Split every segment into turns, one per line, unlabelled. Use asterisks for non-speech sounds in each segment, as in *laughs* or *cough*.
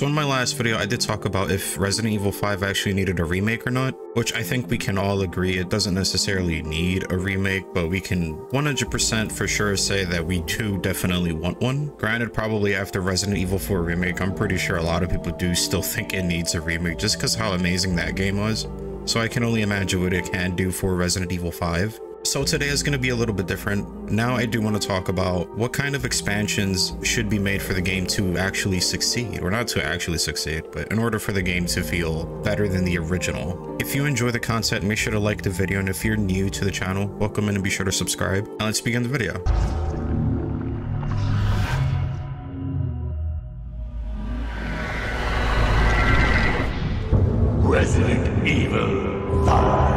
So in my last video, I did talk about if Resident Evil 5 actually needed a remake or not, which I think we can all agree it doesn't necessarily need a remake, but we can 100% for sure say that we do definitely want one. Granted, probably after Resident Evil 4 remake, I'm pretty sure a lot of people do still think it needs a remake just because how amazing that game was. So I can only imagine what it can do for Resident Evil 5. So today is going to be a little bit different. Now I do want to talk about what kind of expansions should be made for the game to actually succeed, or not to actually succeed, but in order for the game to feel better than the original. If you enjoy the content, make sure to like the video, and if you're new to the channel, welcome in and be sure to subscribe. Now let's begin the video.
Resident Evil 5.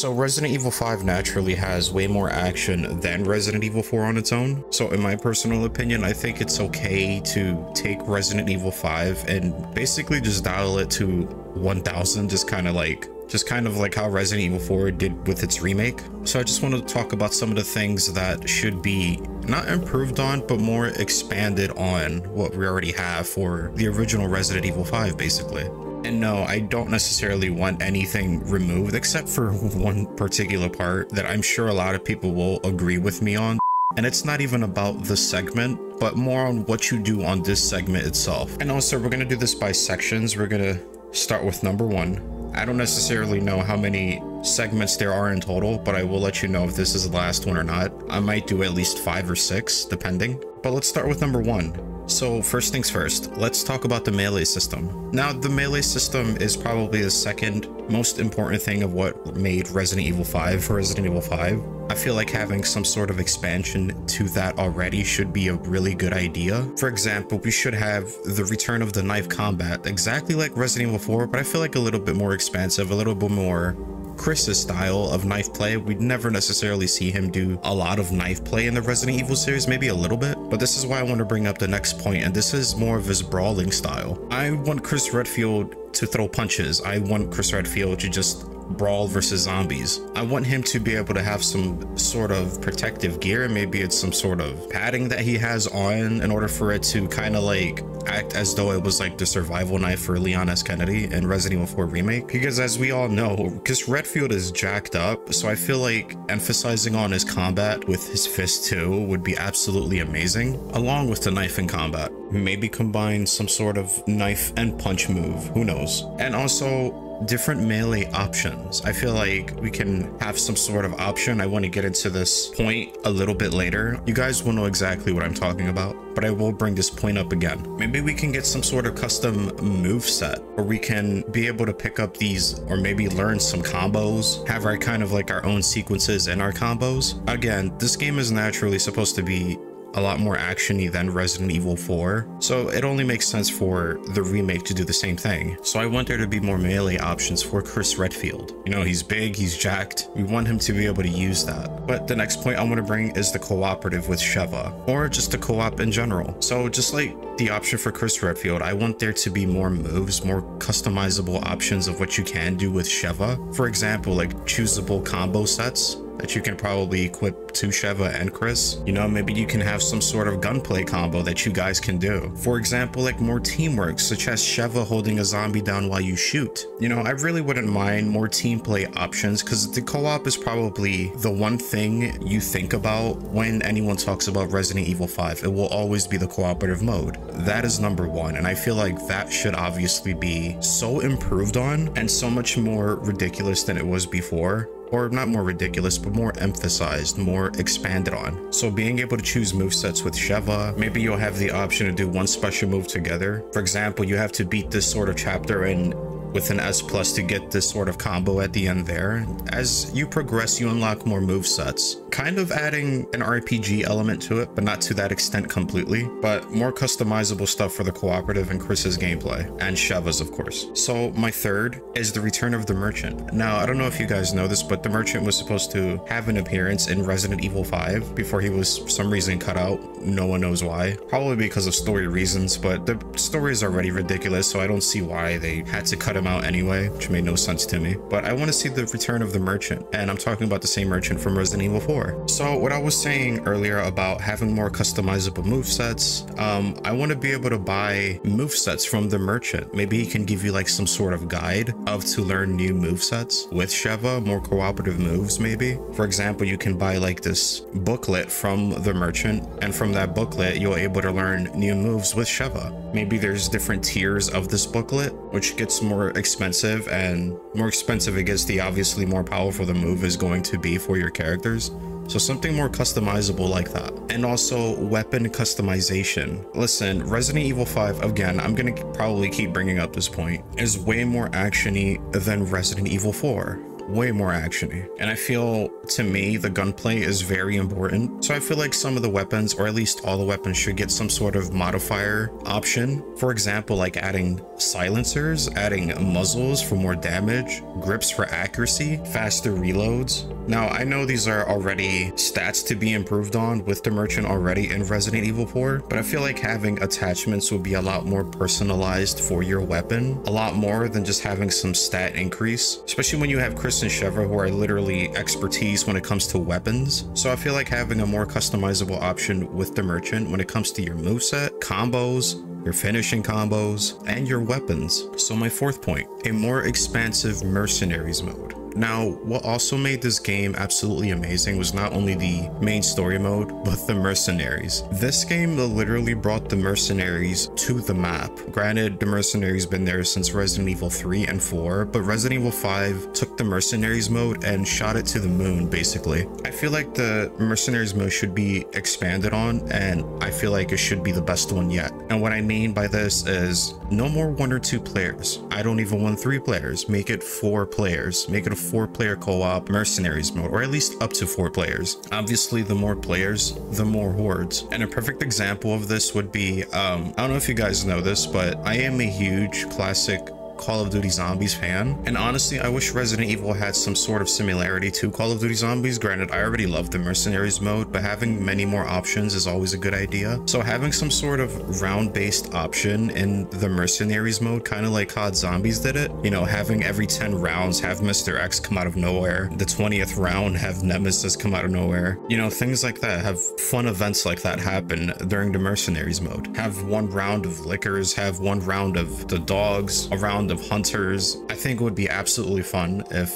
So Resident Evil 5 naturally has way more action than Resident Evil 4 on its own. So in my personal opinion, I think it's okay to take Resident Evil 5 and basically just dial it to 1000, just kind of like just kind of like how Resident Evil 4 did with its remake. So I just want to talk about some of the things that should be not improved on, but more expanded on what we already have for the original Resident Evil 5, basically. And no, I don't necessarily want anything removed except for one particular part that I'm sure a lot of people will agree with me on. And it's not even about the segment, but more on what you do on this segment itself. And also, we're going to do this by sections. We're going to start with number one. I don't necessarily know how many segments there are in total, but I will let you know if this is the last one or not. I might do at least five or six, depending. But let's start with number one. So first things first, let's talk about the melee system. Now, the melee system is probably the second most important thing of what made Resident Evil 5 for Resident Evil 5. I feel like having some sort of expansion to that already should be a really good idea. For example, we should have the return of the knife combat, exactly like Resident Evil 4, but I feel like a little bit more expansive, a little bit more Chris's style of knife play. We'd never necessarily see him do a lot of knife play in the Resident Evil series, maybe a little bit. But this is why I want to bring up the next point, and this is more of his brawling style. I want Chris Redfield to throw punches. I want Chris Redfield to just brawl versus zombies. I want him to be able to have some sort of protective gear. Maybe it's some sort of padding that he has on in order for it to kind of like act as though it was like the survival knife for Leon S. Kennedy in Resident Evil 4 Remake. Because as we all know, because Redfield is jacked up, so I feel like emphasizing on his combat with his fist too would be absolutely amazing, along with the knife in combat. Maybe combine some sort of knife and punch move, who knows. And also, different melee options. I feel like we can have some sort of option. I want to get into this point a little bit later. You guys will know exactly what I'm talking about, but I will bring this point up again. Maybe we can get some sort of custom move set where we can be able to pick up these or maybe learn some combos, have our kind of like our own sequences in our combos. Again, this game is naturally supposed to be a lot more actiony than Resident Evil 4, so it only makes sense for the remake to do the same thing. So I want there to be more melee options for Chris Redfield. You know, he's big, he's jacked, we want him to be able to use that. But the next point I want to bring is the cooperative with Sheva, or just the co-op in general. So just like the option for Chris Redfield, I want there to be more moves, more customizable options of what you can do with Sheva. For example, like choosable combo sets that you can probably equip to Sheva and Chris. You know, maybe you can have some sort of gunplay combo that you guys can do. For example, like more teamwork, such as Sheva holding a zombie down while you shoot. You know, I really wouldn't mind more team play options because the co-op is probably the one thing you think about when anyone talks about Resident Evil 5. It will always be the cooperative mode. That is number one, and I feel like that should obviously be so improved on and so much more ridiculous than it was before or not more ridiculous, but more emphasized, more expanded on. So being able to choose move sets with Sheva, maybe you'll have the option to do one special move together. For example, you have to beat this sort of chapter in with an S plus to get this sort of combo at the end there. As you progress, you unlock more move sets, kind of adding an RPG element to it, but not to that extent completely, but more customizable stuff for the cooperative and Chris's gameplay, and Sheva's of course. So my third is the return of the merchant. Now, I don't know if you guys know this, but the merchant was supposed to have an appearance in Resident Evil 5 before he was for some reason cut out. No one knows why. Probably because of story reasons, but the story is already ridiculous, so I don't see why they had to cut him out anyway, which made no sense to me. But I want to see the return of the merchant, and I'm talking about the same merchant from Resident Evil 4. So what I was saying earlier about having more customizable move sets, um, I want to be able to buy move sets from the merchant. Maybe he can give you like some sort of guide of to learn new move sets with Sheva, more cooperative moves maybe. For example, you can buy like this booklet from the merchant, and from that booklet, you're able to learn new moves with Sheva. Maybe there's different tiers of this booklet, which gets more expensive, and more expensive it gets, the obviously more powerful the move is going to be for your characters. So something more customizable like that. And also weapon customization. Listen, Resident Evil 5, again, I'm gonna probably keep bringing up this point, is way more actiony than Resident Evil 4 way more actiony. And I feel, to me, the gunplay is very important. So I feel like some of the weapons, or at least all the weapons, should get some sort of modifier option. For example, like adding silencers, adding muzzles for more damage, grips for accuracy, faster reloads. Now, I know these are already stats to be improved on with the merchant already in Resident Evil 4, but I feel like having attachments would be a lot more personalized for your weapon, a lot more than just having some stat increase, especially when you have Chris and Sheva who are literally expertise when it comes to weapons. So I feel like having a more customizable option with the merchant when it comes to your moveset, combos, your finishing combos, and your weapons. So my fourth point, a more expansive mercenaries mode. Now, what also made this game absolutely amazing was not only the main story mode, but the mercenaries. This game literally brought the mercenaries to the map. Granted, the mercenaries been there since Resident Evil 3 and 4, but Resident Evil 5 took the mercenaries mode and shot it to the moon, basically. I feel like the mercenaries mode should be expanded on, and I feel like it should be the best one yet. And what I mean by this is no more one or two players. I don't even want three players. Make it four players. Make it a four player co-op mercenaries mode, or at least up to four players. Obviously, the more players, the more hordes. And a perfect example of this would be, um, I don't know if you guys know this, but I am a huge classic Call of Duty Zombies fan. And honestly, I wish Resident Evil had some sort of similarity to Call of Duty Zombies. Granted, I already love the Mercenaries mode, but having many more options is always a good idea. So having some sort of round-based option in the Mercenaries mode, kind of like COD Zombies did it, you know, having every 10 rounds have Mr. X come out of nowhere, the 20th round have Nemesis come out of nowhere, you know, things like that, have fun events like that happen during the Mercenaries mode. Have one round of lickers, have one round of the dogs, a round of hunters. I think it would be absolutely fun if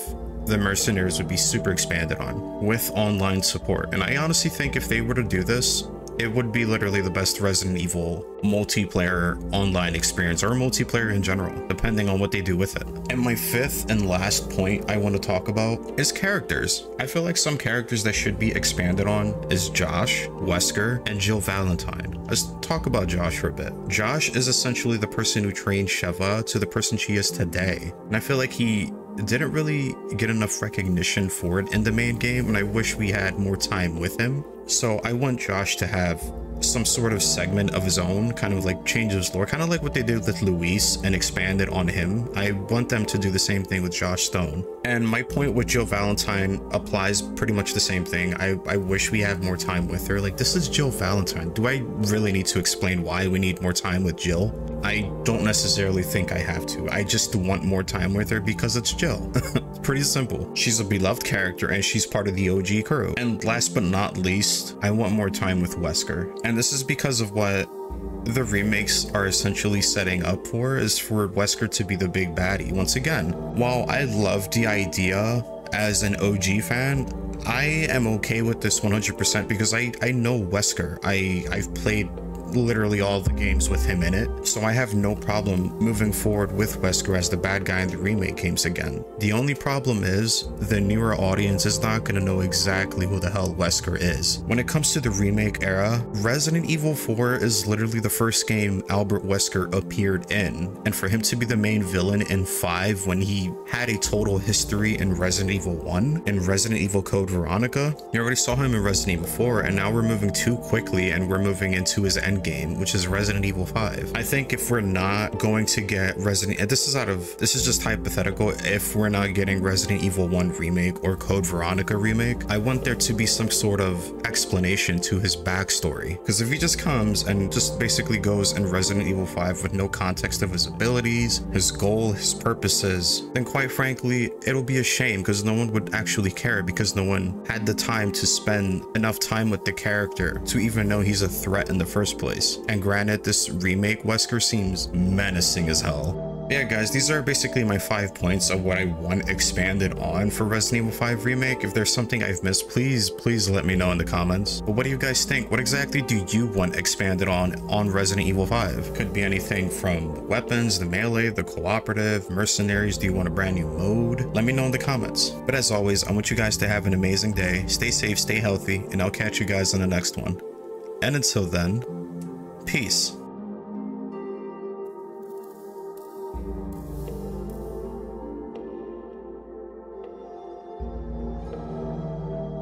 the mercenaries would be super expanded on with online support. And I honestly think if they were to do this, it would be literally the best Resident Evil multiplayer online experience or multiplayer in general, depending on what they do with it. And my fifth and last point I want to talk about is characters. I feel like some characters that should be expanded on is Josh, Wesker, and Jill Valentine. Let's talk about Josh for a bit. Josh is essentially the person who trained Sheva to the person she is today. And I feel like he didn't really get enough recognition for it in the main game and I wish we had more time with him. So I want Josh to have some sort of segment of his own, kind of like change his lore, kind of like what they did with Luis and expanded on him. I want them to do the same thing with Josh Stone. And my point with Jill Valentine applies pretty much the same thing. I, I wish we had more time with her. Like, this is Jill Valentine. Do I really need to explain why we need more time with Jill? I don't necessarily think I have to. I just want more time with her because it's Jill. *laughs* it's pretty simple. She's a beloved character and she's part of the OG crew. And last but not least, I want more time with Wesker. And this is because of what the remakes are essentially setting up for is for Wesker to be the big baddie once again. While I love the idea as an OG fan, I am okay with this 100% because I, I know Wesker. I, I've played literally all the games with him in it, so I have no problem moving forward with Wesker as the bad guy in the remake games again. The only problem is, the newer audience is not going to know exactly who the hell Wesker is. When it comes to the remake era, Resident Evil 4 is literally the first game Albert Wesker appeared in, and for him to be the main villain in 5 when he had a total history in Resident Evil 1 and Resident Evil Code Veronica, you already saw him in Resident Evil 4, and now we're moving too quickly and we're moving into his end game, which is Resident Evil 5. I think if we're not going to get Resident, this is out of, this is just hypothetical, if we're not getting Resident Evil 1 remake or Code Veronica remake, I want there to be some sort of explanation to his backstory. Because if he just comes and just basically goes in Resident Evil 5 with no context of his abilities, his goal, his purposes, then quite frankly, it'll be a shame because no one would actually care because no one had the time to spend enough time with the character to even know he's a threat in the first place. And granted, this remake Wesker seems menacing as hell. Yeah, guys, these are basically my five points of what I want expanded on for Resident Evil 5 Remake. If there's something I've missed, please, please let me know in the comments. But what do you guys think? What exactly do you want expanded on on Resident Evil 5? Could be anything from weapons, the melee, the cooperative, mercenaries. Do you want a brand new mode? Let me know in the comments. But as always, I want you guys to have an amazing day. Stay safe, stay healthy, and I'll catch you guys on the next one. And until then, peace.